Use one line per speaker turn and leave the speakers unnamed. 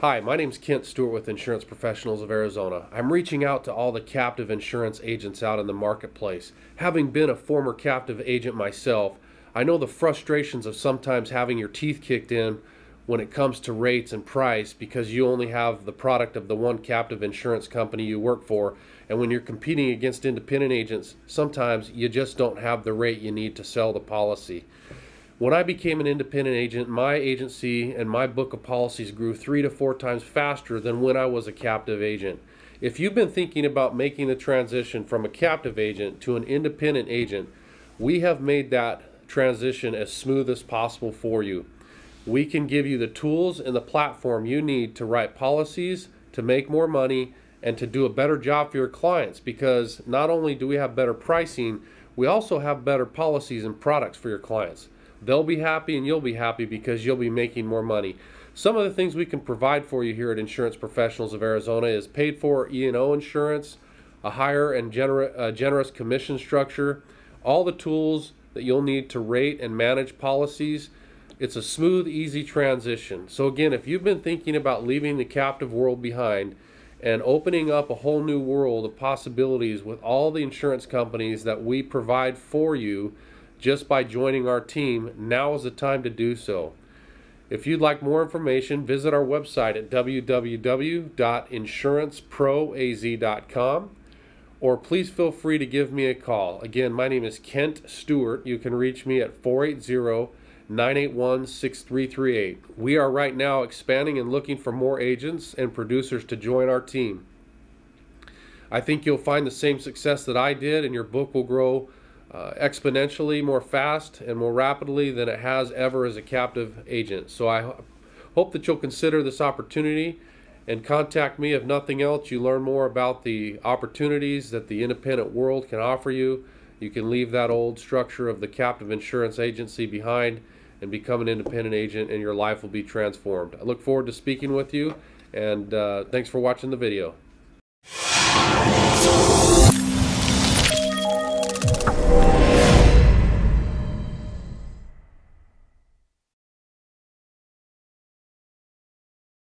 Hi, my name is Kent Stewart with Insurance Professionals of Arizona. I'm reaching out to all the captive insurance agents out in the marketplace. Having been a former captive agent myself, I know the frustrations of sometimes having your teeth kicked in when it comes to rates and price because you only have the product of the one captive insurance company you work for. And when you're competing against independent agents, sometimes you just don't have the rate you need to sell the policy. When I became an independent agent, my agency and my book of policies grew three to four times faster than when I was a captive agent. If you've been thinking about making the transition from a captive agent to an independent agent, we have made that transition as smooth as possible for you. We can give you the tools and the platform you need to write policies, to make more money, and to do a better job for your clients because not only do we have better pricing, we also have better policies and products for your clients. They'll be happy and you'll be happy because you'll be making more money. Some of the things we can provide for you here at Insurance Professionals of Arizona is paid for E&O insurance, a higher and gener- uh, generous commission structure, all the tools that you'll need to rate and manage policies. It's a smooth, easy transition. So again, if you've been thinking about leaving the captive world behind and opening up a whole new world of possibilities with all the insurance companies that we provide for you, just by joining our team, now is the time to do so. If you'd like more information, visit our website at www.insuranceproaz.com or please feel free to give me a call. Again, my name is Kent Stewart. You can reach me at 480 981 6338. We are right now expanding and looking for more agents and producers to join our team. I think you'll find the same success that I did, and your book will grow uh, exponentially more fast and more rapidly than it has ever as a captive agent. So I hope that you'll consider this opportunity and contact me if nothing else. You learn more about the opportunities that the independent world can offer you. You can leave that old structure of the captive insurance agency behind and become an independent agent, and your life will be transformed. I look forward to speaking with you, and uh, thanks for watching the video.